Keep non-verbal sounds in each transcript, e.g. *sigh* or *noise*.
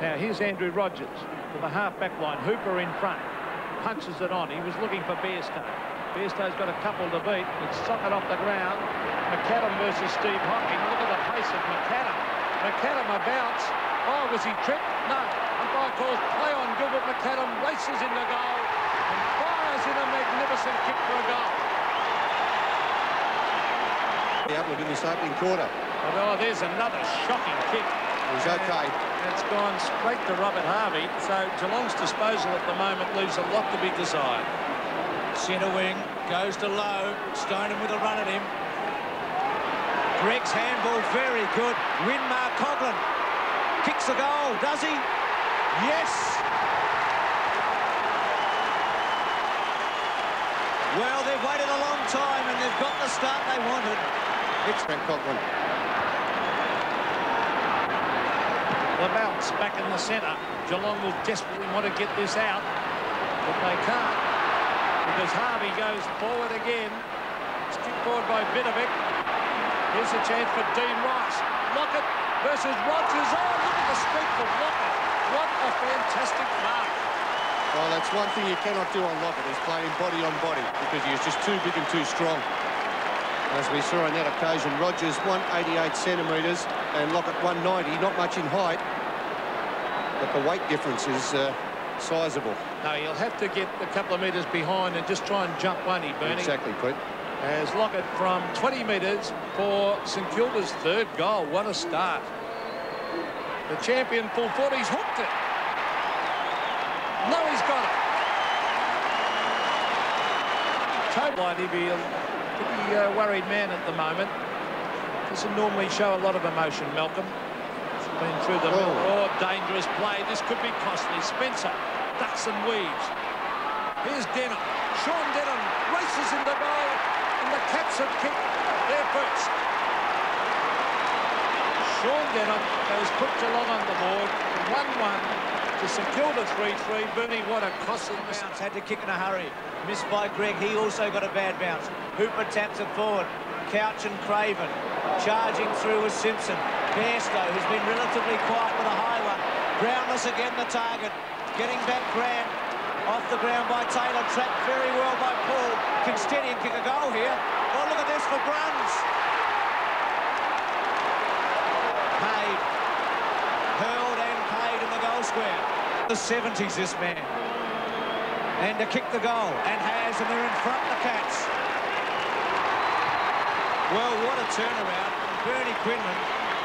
Now, here's Andrew Rogers to the half-back line. Hooper in front. Punches it on. He was looking for Bairstow. Bairstow's got a couple to beat. It's socket off the ground. McAdam versus Steve Hocking. Look at the pace of McAdam. McAdam a bounce. Oh, was he tripped? No. Umpire calls play on Gilbert McAdam. Races into goal and fires in a magnificent kick for a goal. The outlook in this opening quarter. Oh, there's another shocking kick. He's okay. It's gone straight to Robert Harvey. So Geelong's disposal at the moment leaves a lot to be desired. Centre wing goes to Loewe. Stoneham with a run at him. Greig's handball very good. Winmar Coghlan kicks the goal. Does he? Yes. Well, they've waited a long time and they've got the start they wanted. It's Brent Coghlan. The bounce back in the centre. Geelong will desperately want to get this out, but they can't because Harvey goes forward again. Stick forward by Vidovic. Here's a chance for Dean Rice. Lockett versus Rogers. Oh, look at the strength of Lockett. What a fantastic mark. Well, that's one thing you cannot do on Lockett, is playing body on body, because he is just too big and too strong. As we saw on that occasion, Rogers 188 centimetres and Lockett 190, not much in height, but the weight difference is uh, sizable. No, he'll have to get a couple of metres behind and just try and jump one, he, Bernie. Exactly, Pete. As Lockett from 20 metres for St Kilda's third goal. What a start. The champion full 40's hooked it. No, he's got it. Totally be a pretty uh, worried man at the moment. Doesn't normally show a lot of emotion, Malcolm. It's been through the middle. Oh, dangerous play. This could be costly. Spencer ducks and weaves. Here's Denham. Sean Denham races in the goal, and the Cats have kicked their first. Sean Denham goes put Geelong on the board. 1-1 to St Kilda 3-3. Bernie, what a costly bounce. Had to kick in a hurry. Missed by Greig. He also got a bad bounce. Hooper taps it forward. Couch and Craven. Charging through with Simpson. Bairstow, who's been relatively quiet with a high one. Brownless again the target. Getting back Grant. Off the ground by Taylor. Trapped very well by Paul. Can steady and kick a goal here. Oh, look at this for Bruns. Paid. Hurled and paid in the goal square. The 70s, this man. And to kick the goal. And has, and they're in front, of the Cats. Well, what a turnaround. Bernie Quinlan.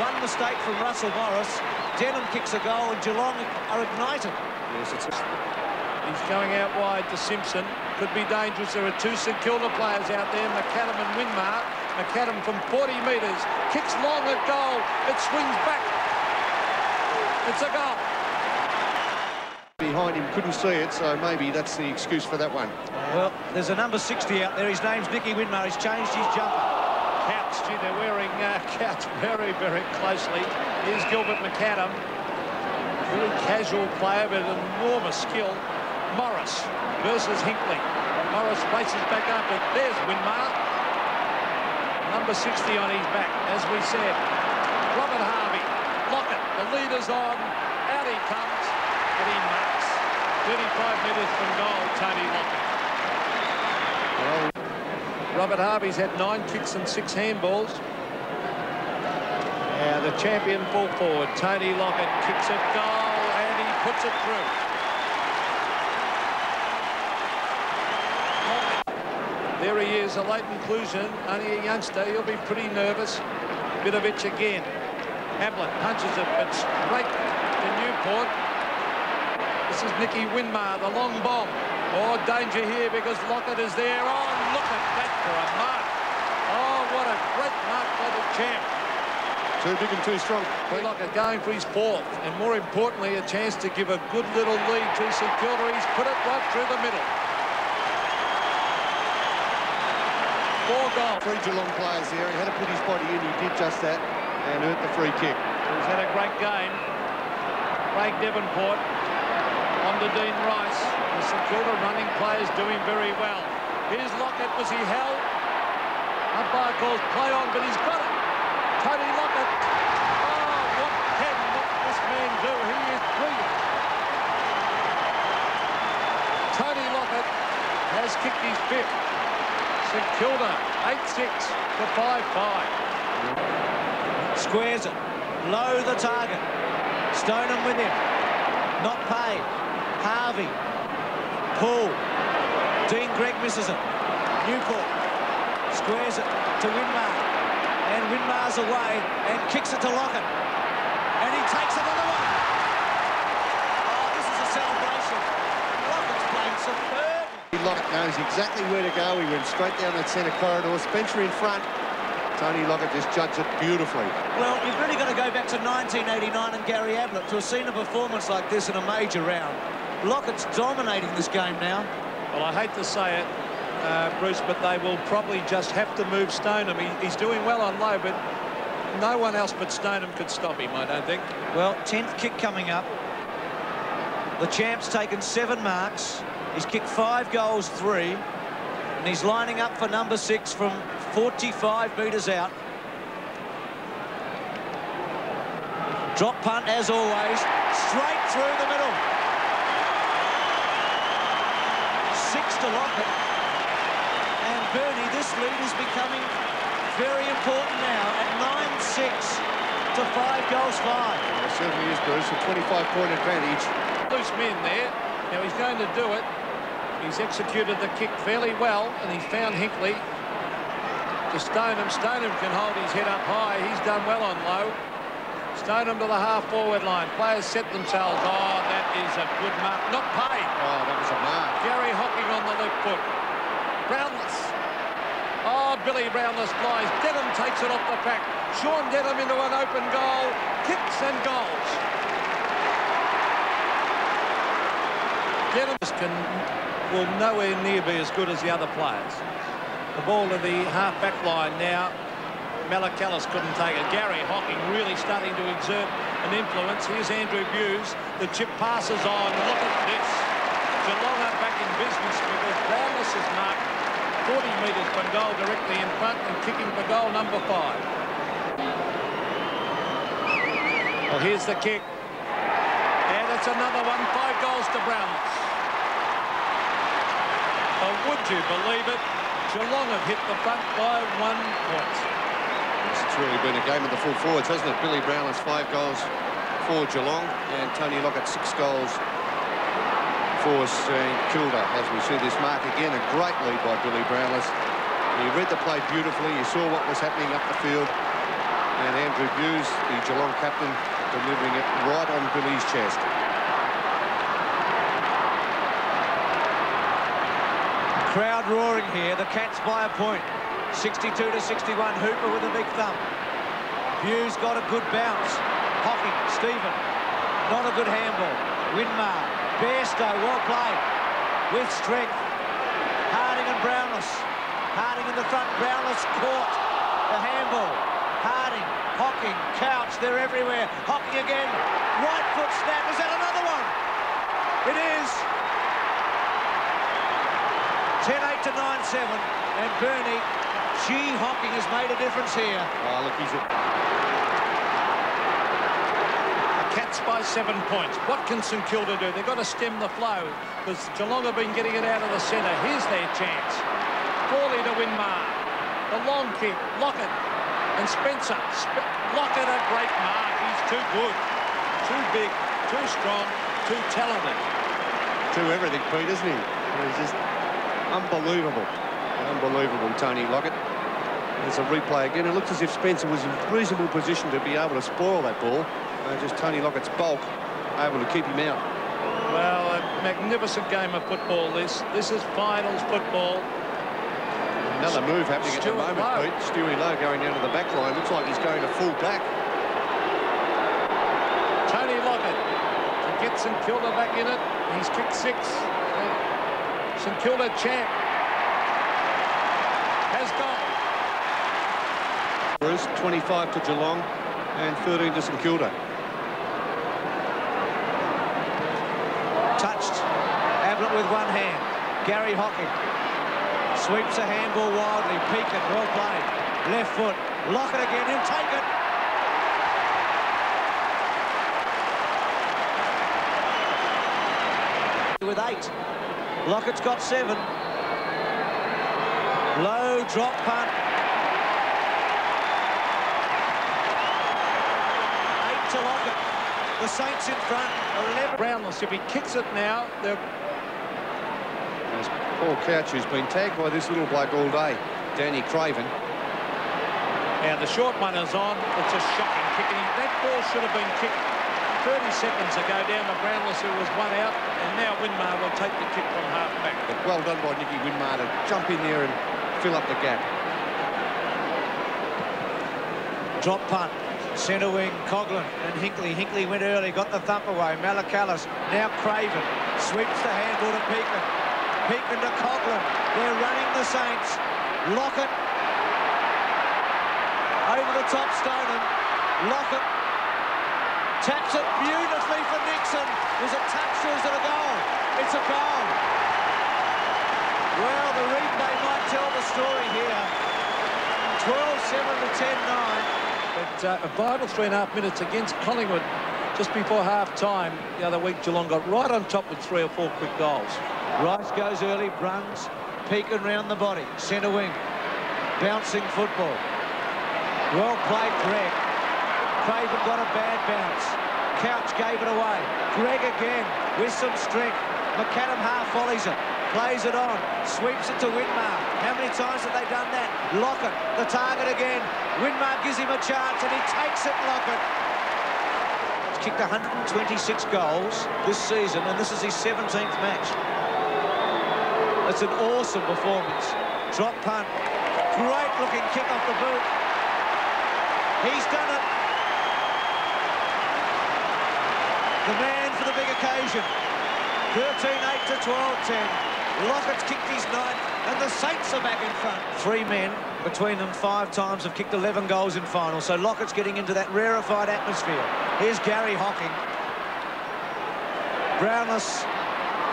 One mistake from Russell Morris. Denham kicks a goal, and Geelong are ignited. Yes, it's... He's going out wide to Simpson. Could be dangerous. There are two St Kilda players out there, McAdam and Winmar. McAdam from 40 metres. Kicks long at goal. It swings back. It's a goal. Behind him, couldn't see it, so maybe that's the excuse for that one. Well, there's a number 60 out there. His name's Nicky Winmar. He's changed his jumper. Gee, they're wearing uh, *laughs* Couch very, very closely. Here's Gilbert McAdam. Really casual player, but enormous skill. Morris versus Hinkley. Morris races back up, but there's Winmar. Number 60 on his back, as we said. Robert Harvey. Lockett, the leader's on. Out he comes, and he marks. 35 metres from goal, Tony Lockett. Well, Robert Harvey's had nine kicks and six handballs. Now the champion full forward, Tony Lockett, kicks a goal and he puts it through. There he is, a late inclusion, only a youngster. He'll be pretty nervous. Vidovic again. Hamblin punches it, but straight to Newport. This is Nicky Winmar, the long bomb. Oh, danger here because Lockett is there. Oh, look at that for a mark. Oh, what a great mark by the champ. too big and too strong. Lockett going for his fourth, and more importantly, a chance to give a good little lead to St Kilda. He's put it right through the middle. Four goals. Three Geelong players here. He had to put his body in. He did just that and earned the free kick. He's had a great game. Craig Devonport on to Dean Rice. The St Kilda running players doing very well. Here's Lockett. Was he held? Umpire calls play on, but he's got it. Tony Lockett. Oh, what can this man do? He is brilliant. Tony Lockett has kicked his fifth. St Kilda, 8-6 to 5-5. Squares it. Loewe the target. Stoneham with him. Not paid. Harvey. Pull. Dean Greig misses it. Newport squares it to Winmar. And Winmar's away and kicks it to Lockett. And he takes it another one. Oh, this is a celebration. Lockett's playing superb. Lockett knows exactly where to go. He went straight down that centre corridor. Spencer in front. Tony Lockett just judged it beautifully. Well, you've really got to go back to 1989 and Gary Ablett to have seen a performance like this in a major round. Lockett's dominating this game now. Well, I hate to say it, uh, Bruce, but they will probably just have to move Stoneham. He, he's doing well on Loewe, but no one else but Stoneham could stop him, I don't think. Well, 10th kick coming up. The champ's taken seven marks. He's kicked five goals, three. And he's lining up for number six from 45 metres out. Drop punt, as always, straight through the middle. Six to Lockett. And Bernie, this lead is becoming very important now at 9-6 to five goals five. It certainly is, Bruce. A 25-point advantage. Loose men there. Now he's going to do it. He's executed the kick fairly well, and he's found Hinkley to Stoneham. Stoneham can hold his head up high. He's done well on Loewe. Stoneham to the half-forward line. Players set themselves. Oh, that is a good mark. Not paid. Oh, that was a mark. Garry Hocking on the left foot. Brownless. Oh, Billy Brownless flies. Denham takes it off the pack. Sean Denham into an open goal. Kicks and goals. Denham can, will nowhere near be as good as the other players. The ball to the half-back line now. Malakellis couldn't take it. Garry Hocking really starting to exert an influence. Here's Andrew Bews. The chip passes on. Look at this. Geelong are back in business because Brownless is marked 40 metres from goal directly in front and kicking for goal number five. Well, here's the kick. And it's another one. Five goals to Brownless. Oh, would you believe it? Geelong have hit the front by one point. Really been a game of the full forwards, hasn't it? Billy Brownless, five goals for Geelong, and Tony Lockett, six goals for St Kilda. As we see this mark again, a great lead by Billy Brownless. He read the play beautifully. he saw what was happening up the field. And Andrew Bews, the Geelong captain, delivering it right on Billy's chest. Crowd roaring here. The Cats by a point. 62 to 61. Hooper with a big thump. Bews got a good bounce. Hocking, Stephen. Not a good handball. Winmar. Bairstow, well played. With strength. Harding and Brownless. Harding in the front. Brownless caught the handball. Harding, Hocking, Couch, they're everywhere. Hocking again. Right foot snap. Is that another one? It is. 10-8 to 9-7. And Bernie, G. Hocking has made a difference here. Oh, look, he's a... Cats by seven points. What can St Kilda do? They've got to stem the flow because Geelong have been getting it out of the centre. Here's their chance. Frawley to Winmar. The long kick. Lockett and Spencer. Sp Lockett a great mark. He's too good. Too big. Too strong. Too talented. Too everything, Pete, isn't he? He's just unbelievable. Unbelievable, Tony Lockett. There's a replay again. It looks as if Spencer was in a reasonable position to be able to spoil that ball. Uh, just Tony Lockett's bulk able to keep him out. Well, a magnificent game of football this. This is finals football. Another move happening at the moment, Loewe. Pete. Stewie Loewe going down to the back line. Looks like he's going to full back. Tony Lockett to get St Kilda back in it. He's kicked six. St Kilda champ has gone. Bruce, 25 to Geelong and 13 to St Kilda. Touched. Ablett with one hand. Garry Hocking. Sweeps a handball wildly. Peakin, well played. Left foot. Lockett again. He'll take it. With eight. Lockett's got seven. Low drop punt. Eight to Lockett. The Saints in front. 11. Brownless, if he kicks it now, they're There's Paul Couch, who's been tagged by this little bloke all day, Danny Craven. Now the short one is on. It's a shocking kick. And that ball should have been kicked 30 seconds ago down to Brownless, who was one out. And now Winmar will take the kick from half back. But well done by Nicky Winmar to jump in there and fill up the gap. Drop punt. Centre wing, Coughlin and Hinkley. Hinkley went early, got the thump away. Malakellis, now Craven. Sweeps the handball to Peakman. Peakman to Coughlin. They're running the Saints. Lockett. Over the top, Stonen. Lockett. Taps it beautifully for Nixon. Is it touch or is it a goal? It's a goal. Well, the replay might tell the story here. 12-7 to 10-9. But uh, a vital three and a half minutes against Collingwood just before half time the other week. Geelong got right on top with three or four quick goals. Rice goes early, runs, peeking round the body, centre wing, bouncing football. Well played, Greig. Craven got a bad bounce. Couch gave it away. Greig again with some strength. McAdam half volleys it, plays it on, sweeps it to Winmar. How many times have they done that? Lockett, the target again. Winmar gives him a chance and he takes it, Lockett. He's kicked 126 goals this season and this is his 17th match. It's an awesome performance. Drop punt. Great looking kick off the boot. He's done it. The man for the big occasion. 13-8 to 12-10. Lockett's kicked his ninth, and the Saints are back in front. Three men between them five times have kicked 11 goals in finals, so Lockett's getting into that rarefied atmosphere. Here's Garry Hocking. Brownless,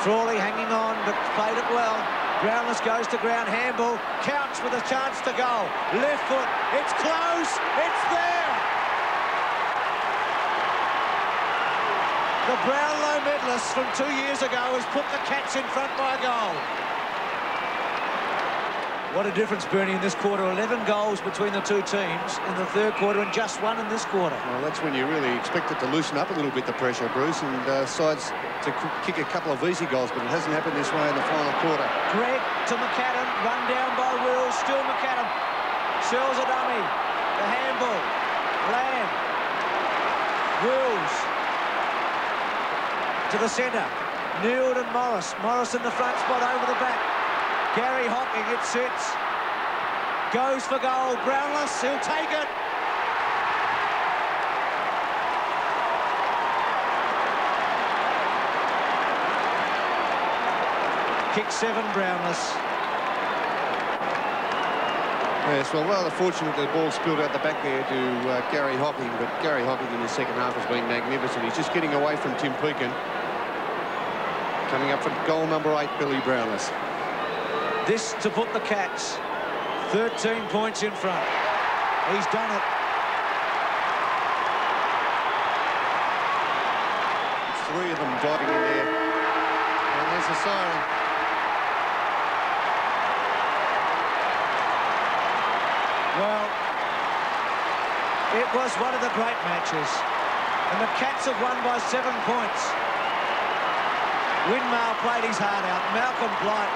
Frawley hanging on, but played it well. Brownless goes to ground, handball, Couch with a chance to go. Left foot, it's close, it's there! The Brownlow medalist from two years ago has put the Cats in front by a goal. What a difference, Bernie, in this quarter. 11 goals between the two teams in the third quarter and just one in this quarter. Well, that's when you really expect it to loosen up a little bit, the pressure, Bruce, and uh, sides to kick a couple of easy goals, but it hasn't happened this way in the final quarter. Greig to McAdam, run down by Wills, still McAdam. Searles a dummy. The handball. Lamb. Wills. To the centre. Neeld and Morris. Morris in the front spot over the back. Garry Hocking, it sits. Goes for goal. Brownless, he'll take it. Kick seven, Brownless. Yes, well, rather fortunate the ball spilled out the back there to uh, Garry Hocking, but Garry Hocking in the second half has been magnificent. He's just getting away from Tim Pekin. Coming up for goal number eight, Billy Brownless. This to put the Cats 13 points in front. He's done it. Three of them diving in there. And there's a siren. Well, it was one of the great matches. And the Cats have won by seven points. Winmar played his heart out. Malcolm Blight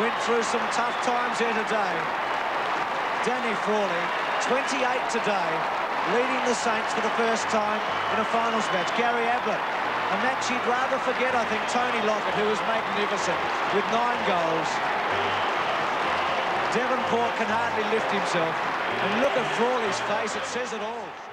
went through some tough times here today. Danny Frawley, 28 today, leading the Saints for the first time in a finals match. Gary Ablett, a match he'd rather forget, I think, Tony Lockett, who was magnificent with nine goals. Devonport can hardly lift himself. And look at Frawley's face, it says it all.